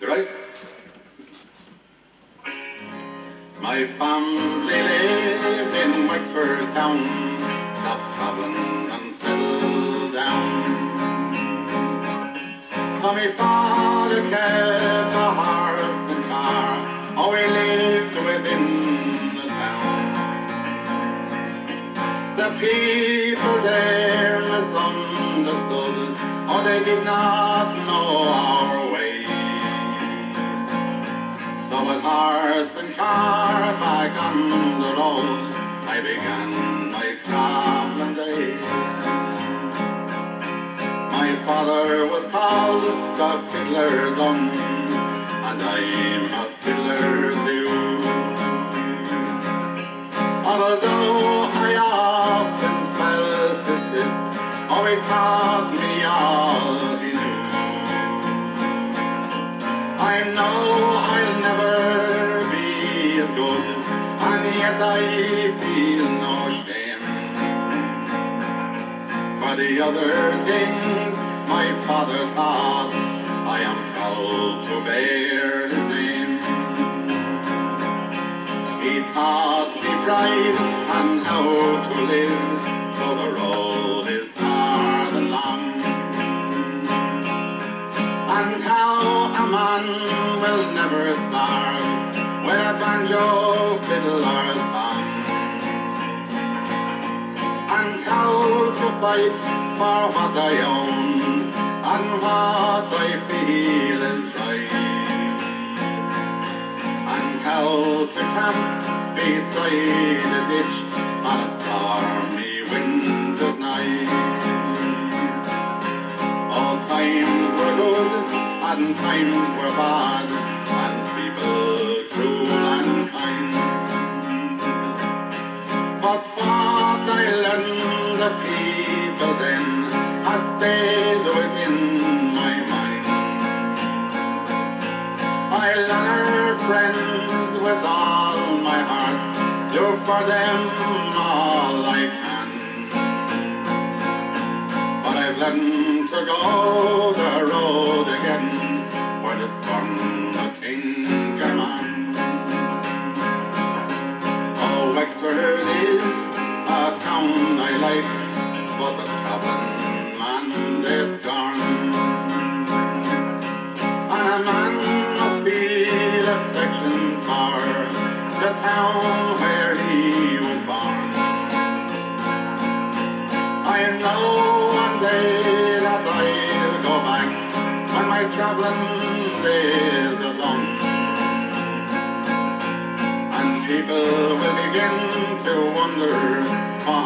Right? My family lived in Wexford town, stopped travelling and settled down. My father kept a horse and car, oh we lived within the town. The people there misunderstood, oh they did not know our way. So with horse and car back on the road, I began my travelling days. My father was called the fiddler Dunne, and I'm a fiddler too. Although I often felt his fist, oh, he taught me all and yet I feel no shame. For the other things my father taught, I am proud to bear his name. He taught me pride and how to live, though the road is hard and long. And how a man will never starve with a banjo, fiddle or a song. And how to fight for what I own and what I feel is right and how to camp beside a ditch on a stormy winter's night. All times were good and times were bad, I learned of people then has stayed within my mind. I'll honor friends with all my heart, do for them all I can. But I've learned to go the road again, where the storm a king man is gone. And a man must feel affection for the town where he was born. I know one day that I'll go back when my travelling days are done. And people will begin to wonder what